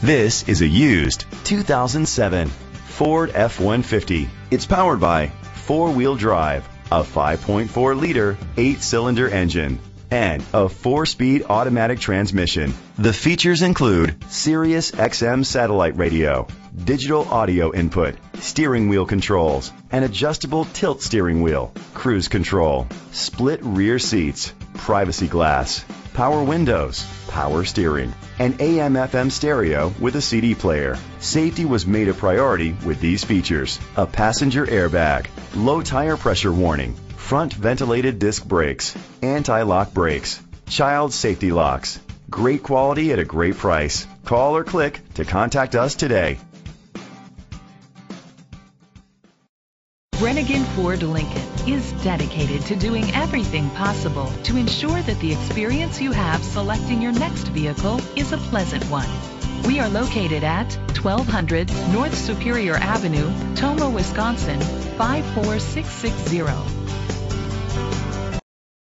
This is a used 2007 Ford F-150. It's powered by four-wheel drive, a 5.4 liter, eight-cylinder engine, and a four-speed automatic transmission. The features include Sirius XM satellite radio, digital audio input, steering wheel controls, an adjustable tilt steering wheel, cruise control, split rear seats, privacy glass, power windows, power steering, and AM FM stereo with a CD player. Safety was made a priority with these features. A passenger airbag, low tire pressure warning, front ventilated disc brakes, anti-lock brakes, child safety locks. Great quality at a great price. Call or click to contact us today. Brenengen Ford Lincoln is dedicated to doing everything possible to ensure that the experience you have selecting your next vehicle is a pleasant one. We are located at 1200 North Superior Avenue, Tomah, Wisconsin 54660.